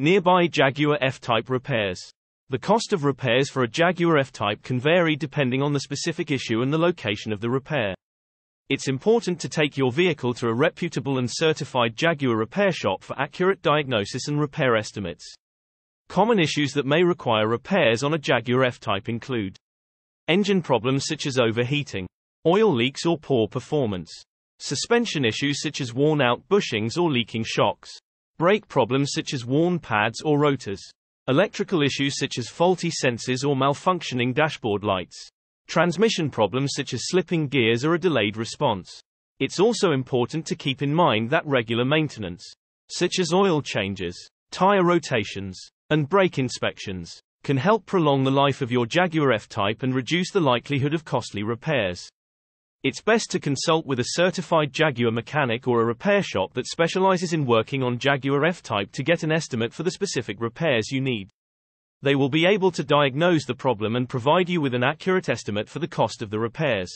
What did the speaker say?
Nearby Jaguar F-Type repairs. The cost of repairs for a Jaguar F-Type can vary depending on the specific issue and the location of the repair. It's important to take your vehicle to a reputable and certified Jaguar repair shop for accurate diagnosis and repair estimates. Common issues that may require repairs on a Jaguar F-Type include engine problems such as overheating, oil leaks or poor performance, suspension issues such as worn-out bushings or leaking shocks, brake problems such as worn pads or rotors, electrical issues such as faulty sensors or malfunctioning dashboard lights, transmission problems such as slipping gears or a delayed response. It's also important to keep in mind that regular maintenance, such as oil changes, tire rotations, and brake inspections can help prolong the life of your Jaguar F-Type and reduce the likelihood of costly repairs. It's best to consult with a certified Jaguar mechanic or a repair shop that specializes in working on Jaguar F-Type to get an estimate for the specific repairs you need. They will be able to diagnose the problem and provide you with an accurate estimate for the cost of the repairs.